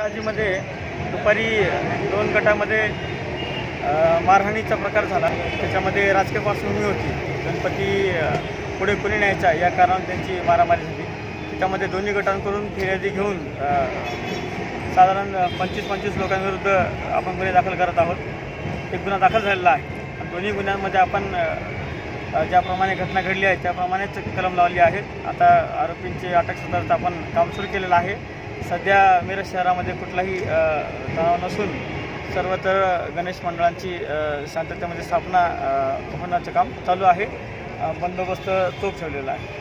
आजीमध्ये दुपारी दोन गटामध्ये मारहाणीचा प्रकार झाला. त्याच्यामध्ये राजकीय पार्श्वभूमी होती. गणपती पुढे कुणी न्यायचा या कारणाने त्यांची मारामारी झाली. त्याच्यामध्ये दोन्ही गटांकडून फिर्यादी घेऊन साधारण पंचवीस पंचवीस लोकांविरुद्ध आपण गुन्हे दाखल करत आहोत. एक गुन्हा दाखल झालेला आहे. आणि दोन्ही गुन्ह्यांमध्ये आपण ज्याप्रमाणे घटना घडली आहे त्याप्रमाणेच कलम लावली आहे आता आरोपींची अटक सुधारता आपण काम सुरू केलेलं आहे. सध्या मिरज शहरामध्ये कुठलाही तणाव नसून सर्वत्र गणेश मंडळांची शांततेमध्ये स्थापना होण्याचं काम चालू आहे. बंदोबस्त चोख ठेवलेला आहे.